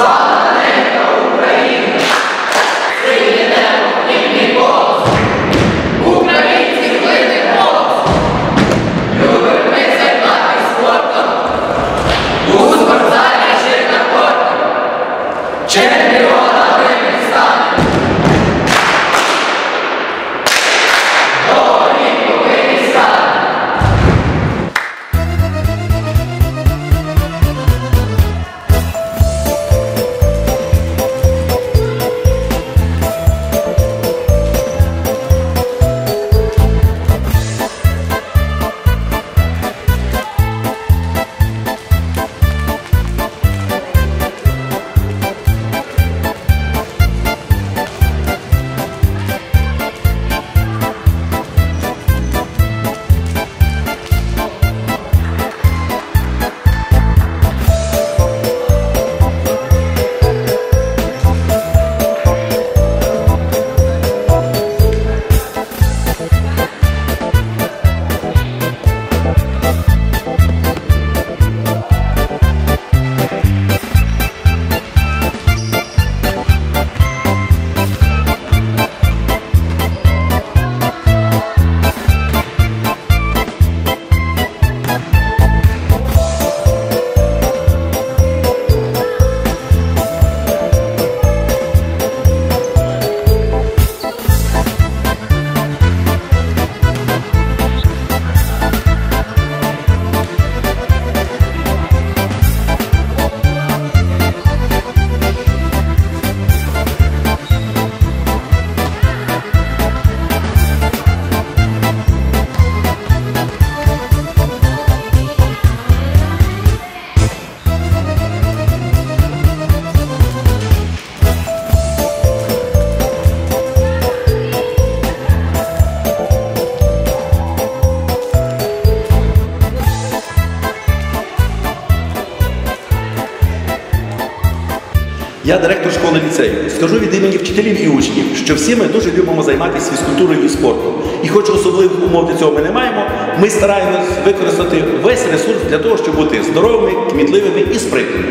사 Я директор школи ліцею. Скажу від імені вчителів і учнів, що всі ми дуже любимо займатися фізкультурою і спортом. І хоч особливих умов для цього ми не маємо, ми стараємось використати весь ресурс для того, щоб бути здоровими, кмітливими і спритними.